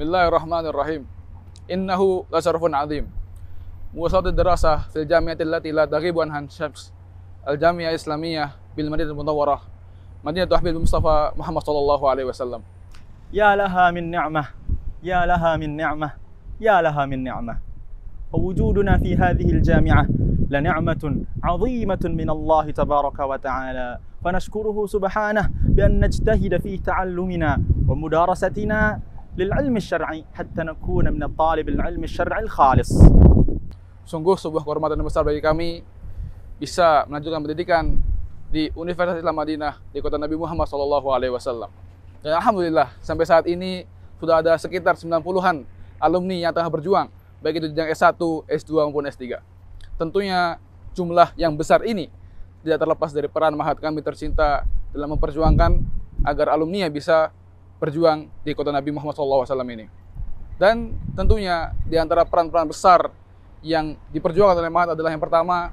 بسم الله الرحمن الرحيم إنه لشرف عظيم مواصلة الدراسة في الجامعة التي لا تغيب عنها الشمس الجامعة الإسلامية بالمدينة المنورة مدينة حبيب المصطفى محمد صلى الله عليه وسلم يا لها من نعمة يا لها من نعمة يا لها من نعمة ووجودنا في هذه الجامعة لنعمة عظيمة من الله تبارك وتعالى فنشكره سبحانه بأن نجتهد في تعلمنا ومدارستنا للعلم الشرعي حتى نكون من الطالب العلم الشرعي الخالص Sungguh sebuah kehormatan yang besar bagi kami bisa melanjutkan pendidikan di Universitas Islam Madinah di kota Nabi Muhammad sallallahu alaihi wasallam. Dan alhamdulillah sampai saat ini sudah ada sekitar 90-an alumni yang tengah berjuang baik itu jenjang S1, S2 maupun S3. Tentunya jumlah yang besar ini tidak terlepas dari peran mahat kami tercinta dalam memperjuangkan agar alumni bisa berjuang di kota Nabi Muhammad SAW ini. Dan tentunya di antara peran-peran besar yang diperjuangkan oleh Mahat adalah yang pertama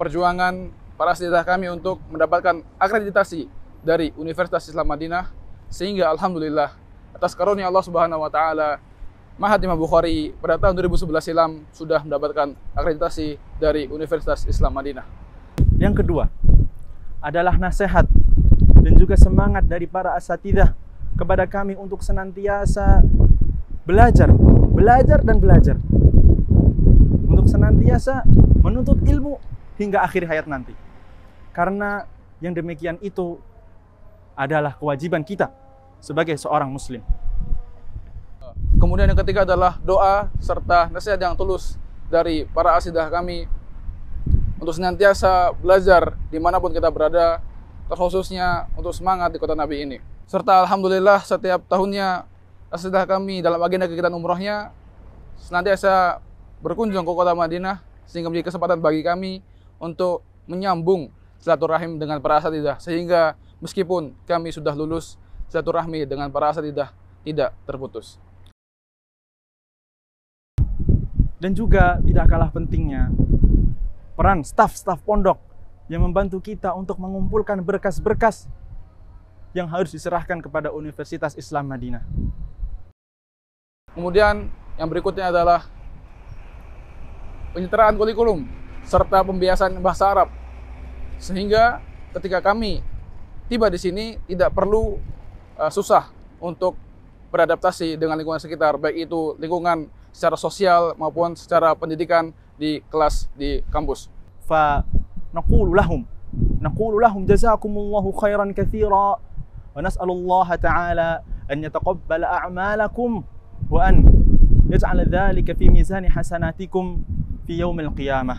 perjuangan para sejarah kami untuk mendapatkan akreditasi dari Universitas Islam Madinah sehingga alhamdulillah atas karunia Allah Subhanahu wa taala Mahat Imam Bukhari pada tahun 2011 silam sudah mendapatkan akreditasi dari Universitas Islam Madinah. Yang kedua adalah nasihat dan juga semangat dari para asatidah kepada kami untuk senantiasa belajar, belajar dan belajar. Untuk senantiasa menuntut ilmu hingga akhir hayat nanti. Karena yang demikian itu adalah kewajiban kita sebagai seorang muslim. Kemudian yang ketiga adalah doa serta nasihat yang tulus dari para asidah kami untuk senantiasa belajar di mana pun kita berada, terkhususnya untuk semangat di kota Nabi ini. Serta Alhamdulillah setiap tahunnya asidah kami dalam agenda kegiatan umrohnya senantiasa berkunjung ke kota Madinah sehingga menjadi kesempatan bagi kami untuk menyambung silaturahim dengan para asatidah sehingga meskipun kami sudah lulus silaturahmi dengan para asatidah tidak terputus. Dan juga tidak kalah pentingnya peran staf-staf pondok yang membantu kita untuk mengumpulkan berkas-berkas yang harus diserahkan kepada Universitas Islam Madinah. Kemudian yang berikutnya adalah penyetaraan kurikulum serta pembiasan bahasa Arab. Sehingga ketika kami tiba di sini tidak perlu uh, susah untuk beradaptasi dengan lingkungan sekitar, baik itu lingkungan secara sosial maupun secara pendidikan di kelas di kampus. فنقول لهم نقول لهم جزاكم الله خيرا كثيرا. ونسأل الله تعالى أن يتقبل أعمالكم وأن يجعل ذلك في ميزان حسناتكم في يوم القيامة.